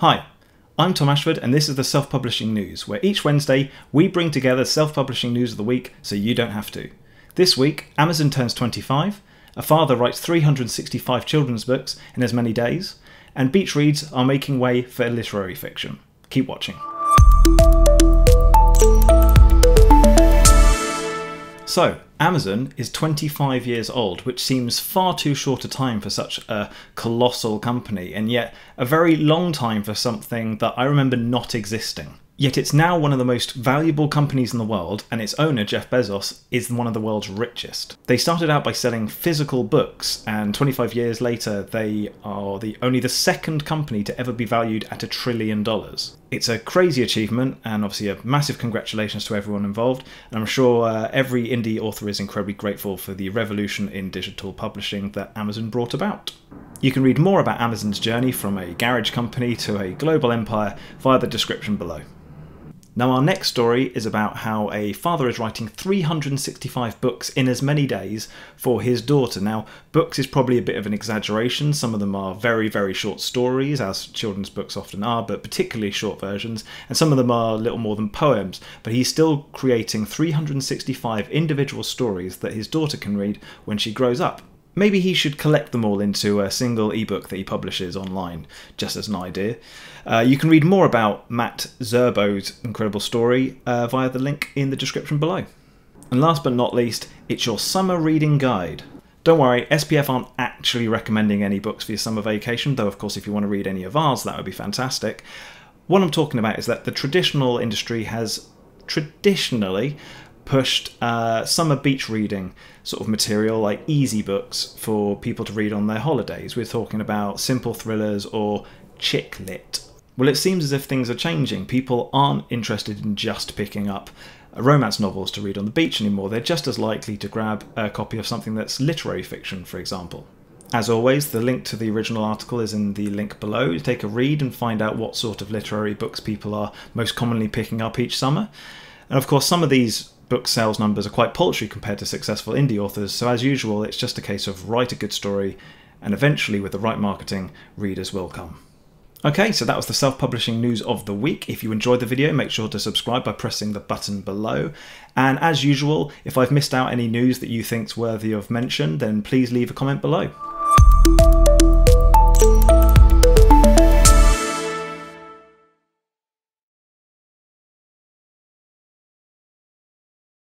Hi, I'm Tom Ashford, and this is the Self Publishing News, where each Wednesday we bring together self publishing news of the week so you don't have to. This week, Amazon turns 25, a father writes 365 children's books in as many days, and beach reads are making way for literary fiction. Keep watching. So, Amazon is 25 years old, which seems far too short a time for such a colossal company, and yet a very long time for something that I remember not existing. Yet it's now one of the most valuable companies in the world, and its owner, Jeff Bezos, is one of the world's richest. They started out by selling physical books, and 25 years later, they are the only the second company to ever be valued at a trillion dollars. It's a crazy achievement, and obviously a massive congratulations to everyone involved. And I'm sure uh, every indie author is incredibly grateful for the revolution in digital publishing that Amazon brought about. You can read more about Amazon's journey from a garage company to a global empire via the description below. Now, our next story is about how a father is writing 365 books in as many days for his daughter. Now, books is probably a bit of an exaggeration. Some of them are very, very short stories, as children's books often are, but particularly short versions, and some of them are little more than poems. But he's still creating 365 individual stories that his daughter can read when she grows up. Maybe he should collect them all into a single ebook that he publishes online, just as an idea. Uh, you can read more about Matt Zurbo's incredible story uh, via the link in the description below. And last but not least, it's your summer reading guide. Don't worry, SPF aren't actually recommending any books for your summer vacation, though, of course, if you want to read any of ours, that would be fantastic. What I'm talking about is that the traditional industry has traditionally pushed uh, summer beach reading sort of material like easy books for people to read on their holidays. We're talking about simple thrillers or chick lit. Well, it seems as if things are changing. People aren't interested in just picking up romance novels to read on the beach anymore. They're just as likely to grab a copy of something that's literary fiction, for example. As always, the link to the original article is in the link below. Take a read and find out what sort of literary books people are most commonly picking up each summer. And of course, some of these book sales numbers are quite paltry compared to successful indie authors, so as usual, it's just a case of write a good story, and eventually, with the right marketing, readers will come. Okay, so that was the self publishing news of the week. If you enjoyed the video, make sure to subscribe by pressing the button below. And as usual, if I've missed out any news that you think's worthy of mention, then please leave a comment below.